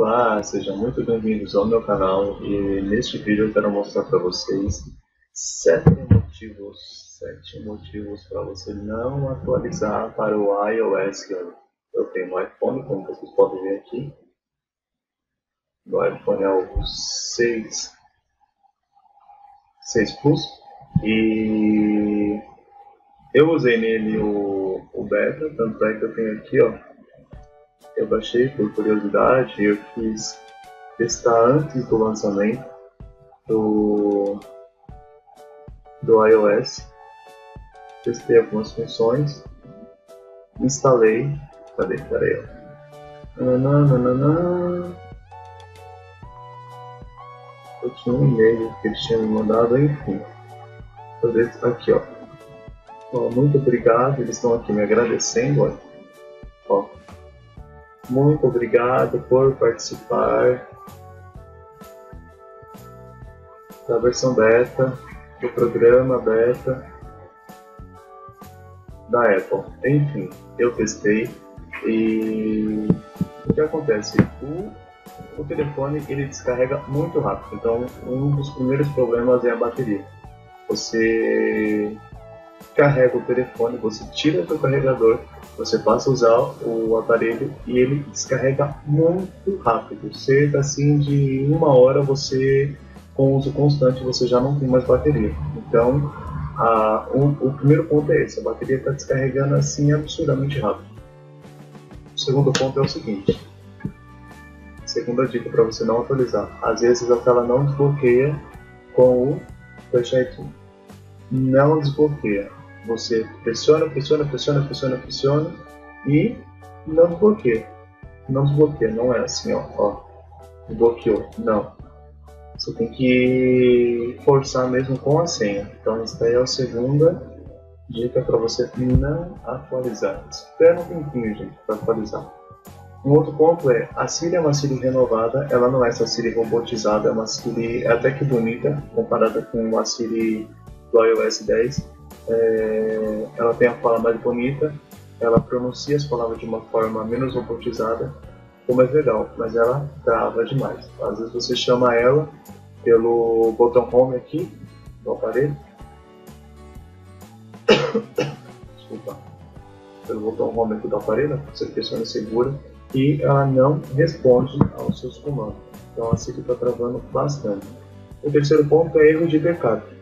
Olá, sejam muito bem-vindos ao meu canal e neste vídeo eu quero mostrar para vocês sete motivos, sete motivos para você não atualizar para o iOS. Eu tenho um iPhone, como vocês podem ver aqui. O iPhone é o 6, 6 Plus e eu usei nele o, o beta, tanto é que eu tenho aqui, ó, eu baixei por curiosidade, eu quis testar antes do lançamento do, do iOS. Testei algumas funções, instalei. Cadê? Peraí. Nananana. Eu tinha um e-mail que eles tinham me mandado, enfim. Aqui, ó. ó muito obrigado, eles estão aqui me agradecendo, ó muito obrigado por participar da versão beta, do programa beta da Apple. Enfim, eu testei e o que acontece? O, o telefone ele descarrega muito rápido, então um dos primeiros problemas é a bateria. Você carrega o telefone, você tira do carregador, você passa a usar o aparelho e ele descarrega muito rápido. Cerca assim de uma hora você com uso constante você já não tem mais bateria. Então a, o, o primeiro ponto é esse, a bateria está descarregando assim absurdamente rápido. O segundo ponto é o seguinte. Segunda dica para você não atualizar. Às vezes a tela não desbloqueia com o Touch ID. Não desbloqueia você pressiona, pressiona, pressiona, pressiona, pressiona e não desbloqueia. Não desbloqueia, não é assim, ó, ó. Desbloqueou. Não. Você tem que forçar mesmo com a senha. Então, essa daí é a segunda dica para você não atualizar. Espera um tempinho, gente, para atualizar. Um outro ponto é, a Siri é uma Siri renovada, ela não é essa Siri robotizada, é uma Siri até que bonita, comparada com a Siri do iOS 10 é, ela tem a fala mais bonita, ela pronuncia as palavras de uma forma menos robotizada, como é legal, mas ela trava demais. Às vezes você chama ela pelo botão home aqui do aparelho. Desculpa. Pelo botão home aqui do aparelho, você pressiona segura e ela não responde aos seus comandos. Então assim que está travando bastante. O terceiro ponto é erro de backup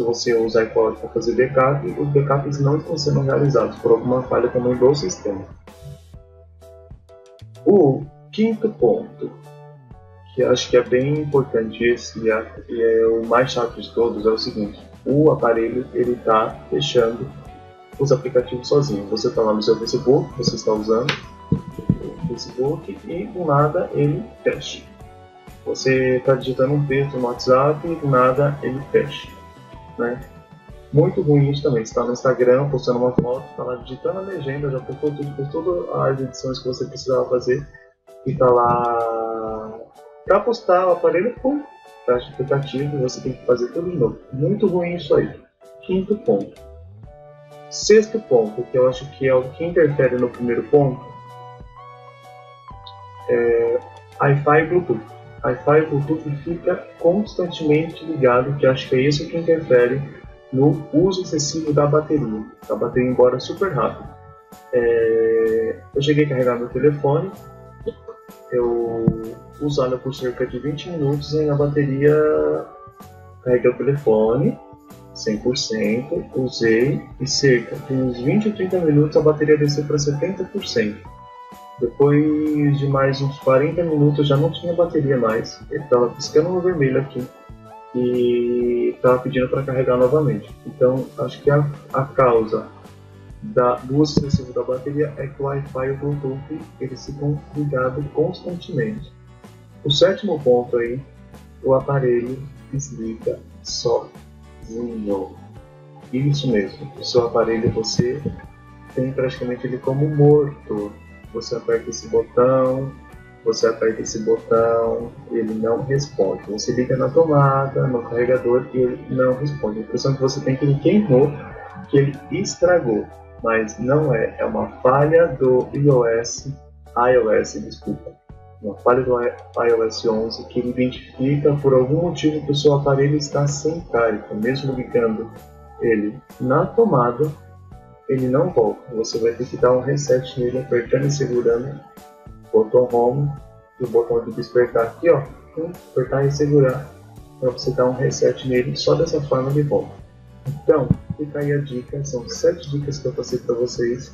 se você usar iCloud para fazer backup, os backups não estão sendo realizados por alguma falha também do sistema. O quinto ponto, que acho que é bem importante esse e é o mais chato de todos, é o seguinte: o aparelho ele está fechando os aplicativos sozinho. Você está lá no seu Facebook, você está usando o Facebook e do nada ele fecha. Você está digitando um texto no WhatsApp e do nada ele fecha né? Muito ruim isso também. Você está no Instagram postando uma foto, está lá digitando a legenda, já postou tudo, fez todas as edições que você precisava fazer e está lá para postar o aparelho, fecha o aplicativo e você tem que fazer tudo de novo. Muito ruim isso aí. Quinto ponto. Sexto ponto, que eu acho que é o que interfere no primeiro ponto, é Wi-Fi e Bluetooth. Wi-Fi Bluetooth fica constantemente ligado, que acho que é isso que interfere no uso excessivo da bateria. A bateria embora super rápido. É... Eu cheguei a carregar meu telefone, eu usando por cerca de 20 minutos e a bateria carreguei o telefone 100%, usei e cerca de uns 20 ou 30 minutos a bateria desceu para 70%. Depois de mais uns 40 minutos já não tinha bateria mais. Ele estava piscando no vermelho aqui e estava pedindo para carregar novamente. Então acho que a, a causa da, do uso excessivo da bateria é que o Wi-Fi e o Bluetooth eles ficam ligados constantemente. O sétimo ponto aí, o aparelho desliga sozinho. Isso mesmo, o seu aparelho você tem praticamente ele como morto você aperta esse botão, você aperta esse botão ele não responde. Você liga na tomada, no carregador e ele não responde. A impressão que você tem que ele queimou, que ele estragou. Mas não é, é uma falha do iOS, iOS, desculpa. uma falha do iOS 11 que identifica por algum motivo que o seu aparelho está sem carga, mesmo ligando ele na tomada, ele não volta. Você vai ter que dar um reset nele apertando e segurando o botão Home e o botão de despertar aqui, ó, apertar e segurar para você dar um reset nele. Só dessa forma ele volta. Então, fica aí a dica, são sete dicas que eu passei para vocês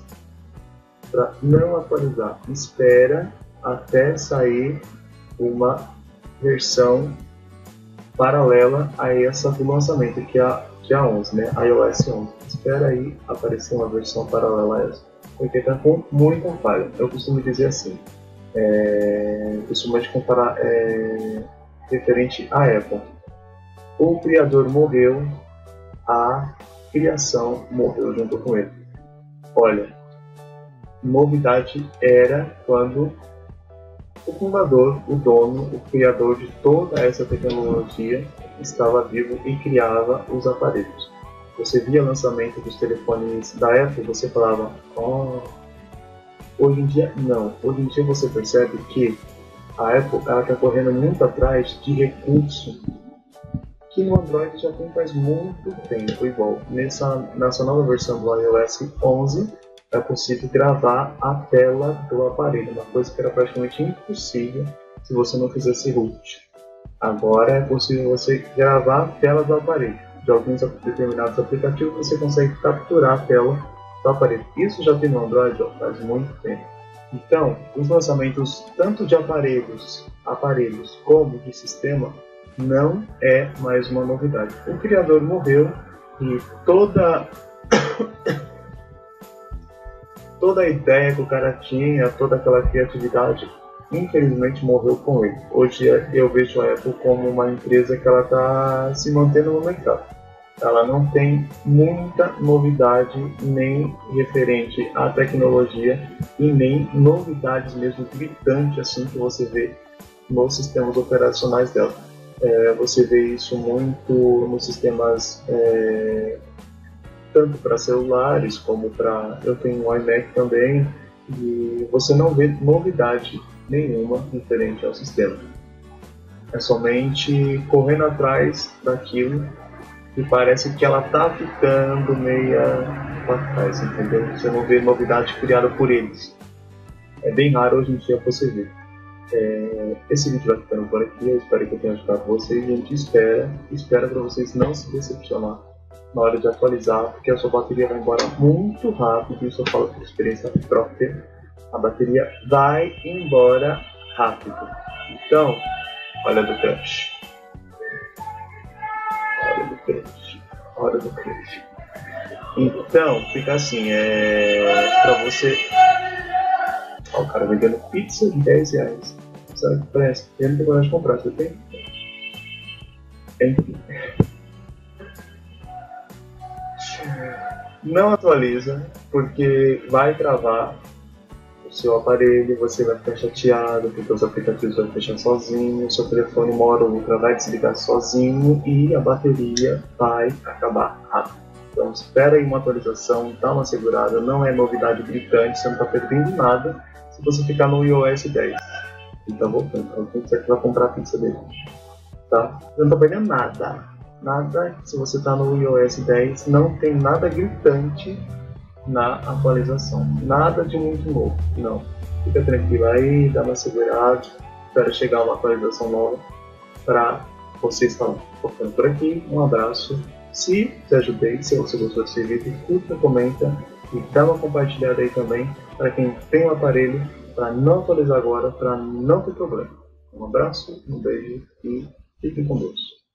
para não atualizar. Espera até sair uma versão paralela a essa do lançamento, que é a, que é a 11, né? iOS 11. Espera aí aparecer uma versão paralela a essa, porque está com muita falha. Eu costumo dizer assim, é, principalmente comparar é, referente à Apple. O criador morreu, a criação morreu junto com ele. Olha, novidade era quando o fundador, o dono, o criador de toda essa tecnologia estava vivo e criava os aparelhos. Você via o lançamento dos telefones da Apple, você falava, oh. Hoje em dia, não. Hoje em dia você percebe que a Apple está correndo muito atrás de recurso que no Android já tem faz muito tempo igual. Nessa, nessa nova versão do iOS 11, é possível gravar a tela do aparelho, uma coisa que era praticamente impossível se você não fizesse root. Agora é possível você gravar a tela do aparelho. De alguns determinados aplicativos você consegue capturar a tela do aparelho. Isso já tem no Android ó, faz muito tempo. Então, os lançamentos tanto de aparelhos, aparelhos como de sistema não é mais uma novidade. O criador morreu e toda toda a ideia que o cara tinha, toda aquela criatividade, infelizmente morreu com ele. Hoje eu vejo a Apple como uma empresa que ela está se mantendo no mercado. Ela não tem muita novidade nem referente à tecnologia e nem novidades mesmo gritantes assim que você vê nos sistemas operacionais dela. É, você vê isso muito nos sistemas é, tanto para celulares como para. Eu tenho um iMac também, e você não vê novidade nenhuma diferente ao sistema. É somente correndo atrás daquilo que parece que ela tá ficando meia para trás, entendeu? Você não vê novidade criada por eles. É bem raro hoje em dia você ver. É, esse vídeo vai ficando por aqui, eu espero que eu tenha ajudado vocês e a gente espera, espera para vocês não se decepcionar na hora de atualizar, porque a sua bateria vai embora muito rápido, isso eu falo por experiência própria. A bateria vai embora rápido. Então, olha do crush. Crush. Olha do crush. Então, fica assim, é. pra você. Ó, o cara vendendo pizza de 10 reais. Sabe que presta? Eu não tenho coragem de comprar, você tem? Enfim. não atualiza, porque vai travar o seu aparelho, você vai ficar chateado, porque os aplicativos vão fechar sozinho, o seu telefone uma hora ou outra vai desligar sozinho e a bateria vai acabar rápido. Então espera aí uma atualização, dá uma segurada, não é novidade gritante, você não está perdendo nada se você ficar no iOS 10. Então voltando, então você vai comprar a pizza dele. Tá? Você não está perdendo nada nada, se você está no iOS 10, não tem nada gritante na atualização. Nada de muito novo, não. Fica tranquilo aí, dá uma segurada, espera chegar uma atualização nova para você estar ficando por aqui. Um abraço. Se te ajudei, se você gostou desse vídeo, curta, comenta e dá uma compartilhada aí também para quem tem o um aparelho, para não atualizar agora, para não ter problema. Um abraço, um beijo e fiquem com Deus.